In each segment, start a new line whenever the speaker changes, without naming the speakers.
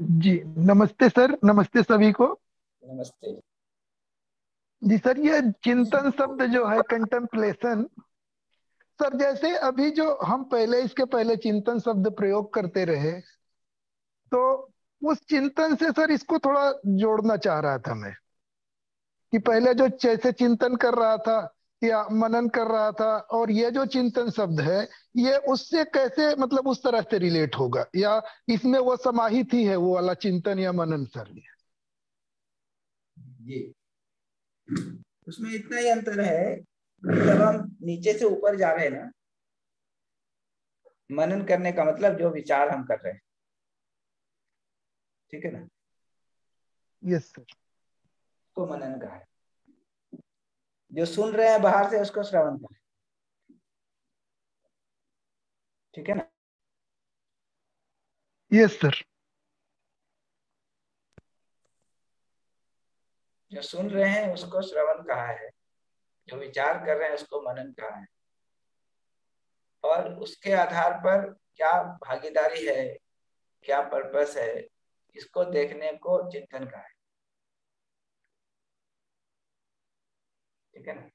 जी नमस्ते सर नमस्ते सभी को।
नमस्ते।
जी सर ये चिंतन शब्द जो है कंटेम्पलेशन सर जैसे अभी जो हम पहले इसके पहले चिंतन शब्द प्रयोग करते रहे तो उस चिंतन से सर इसको थोड़ा जोड़ना चाह रहा था मैं कि पहले जो जैसे चिंतन कर रहा था या मनन कर रहा था और ये जो चिंतन शब्द है ये उससे कैसे मतलब उस तरह से रिलेट होगा? या इसमें वो समाहित ही है वो वाला चिंतन या मनन सर
जी उसमें इतना ही अंतर है जब हम नीचे से ऊपर जा रहे हैं ना मनन करने का मतलब जो विचार हम कर रहे हैं। ठीक है ना?
यस सर
तो मनन का है। जो सुन रहे हैं बाहर से उसको श्रवण करें। ठीक है ना?
यस सर
जो सुन रहे हैं उसको श्रवण कहा है जो विचार कर रहे हैं उसको मनन कहा है। और उसके आधार पर क्या भागीदारी है क्या पर्पस है इसको देखने को चिंतन कहा है। ठीक है ना?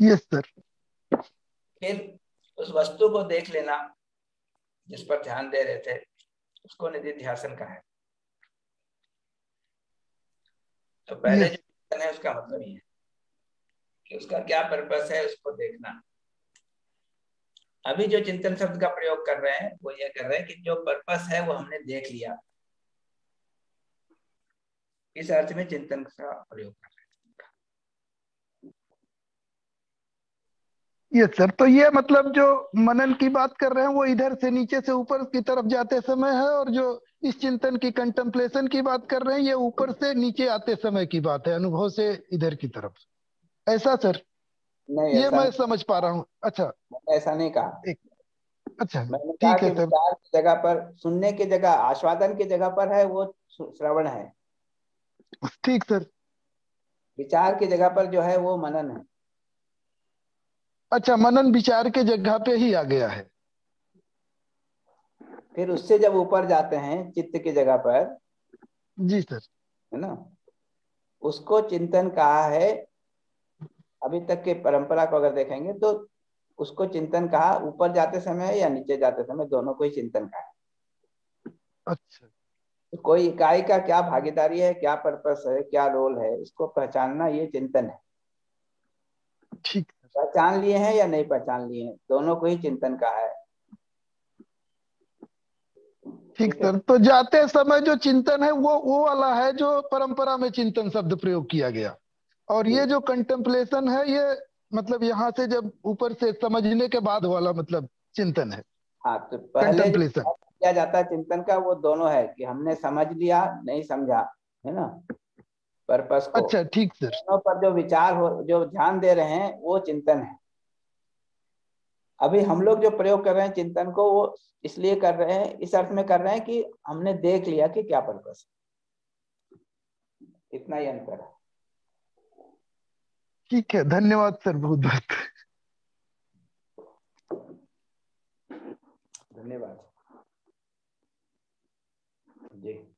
यस सर
फिर उस वस्तु को देख लेना जिस पर ध्यान दे रहे थे उसको निधि ध्यासन का है। तो पहले जो है उसका मतलब ये है कि उसका क्या पर्पस है उसको देखना। अभी जो चिंतन शब्द का प्रयोग कर रहे हैं वो ये कर रहे हैं कि जो पर्पस है वो हमने देख लिया। इस अर्थ में चिंतन का प्रयोग कर रहे
ये सर तो ये मतलब जो मनन की बात कर रहे हैं वो इधर से नीचे से ऊपर की तरफ़ जाते समय है और जो इस चिंतन की कंटेम्पलेशन की बात कर रहे हैं ये ऊपर से नीचे आते समय की बात है अनुभव से इधर की तरफ़ ऐसा सर?
नहीं
ये मैं समझ पा रहा हूँ। अच्छा।
ऐसा नहीं कहा।
एक अच्छा ठीक है सर।
जगह पर सुनने की जगह आस्वादन की जगह पर है वो श्रवण है।
ठीक सर।
विचार की जगह पर जो है वो मनन है।
अच्छा मनन विचार के जगह पे ही आ गया है।
फिर उससे जब ऊपर जाते हैं चित्त की जगह पर
जी सर।
है ना उसको चिंतन कहा है अभी तक के परंपरा को अगर देखेंगे तो उसको चिंतन कहा ऊपर जाते समय या नीचे जाते समय दोनों को ही चिंतन कहा
अच्छा।
तो कोई इकाई का क्या भागीदारी है क्या पर्पस है क्या रोल है इसको पहचानना ये चिंतन है।
ठीक
पहचान लिए हैं या नहीं पहचान लिए हैं दोनों को ही चिंतन का है।
ठीक सर तो जाते समय जो चिंतन है वो वो वाला है जो परंपरा में चिंतन शब्द प्रयोग किया गया। और ये जो कंटेम्पलेशन है ये मतलब यहाँ से जब ऊपर से समझने के बाद वाला मतलब चिंतन है।
हाँ तो पहले किया जाता है चिंतन का वो दोनों है कि हमने समझ लिया नहीं समझा है ना? पर्पस को।
अच्छा ठीक सर।
दोनों पर जो विचार हो जो ध्यान दे रहे हैं वो चिंतन है। अभी हम लोग जो प्रयोग कर रहे हैं चिंतन को वो इसलिए कर रहे हैं इस अर्थ में कर रहे हैं कि हमने देख लिया कि क्या पर्पस है। इतना ही अंतर है।
ठीक है धन्यवाद सर बहुत बहुत।
धन्यवाद। जी।